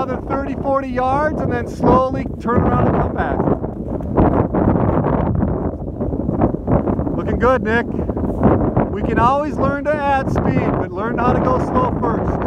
Another 30, 40 yards and then slowly turn around and come back. Looking good, Nick. We can always learn to add speed, but learn how to go slow first.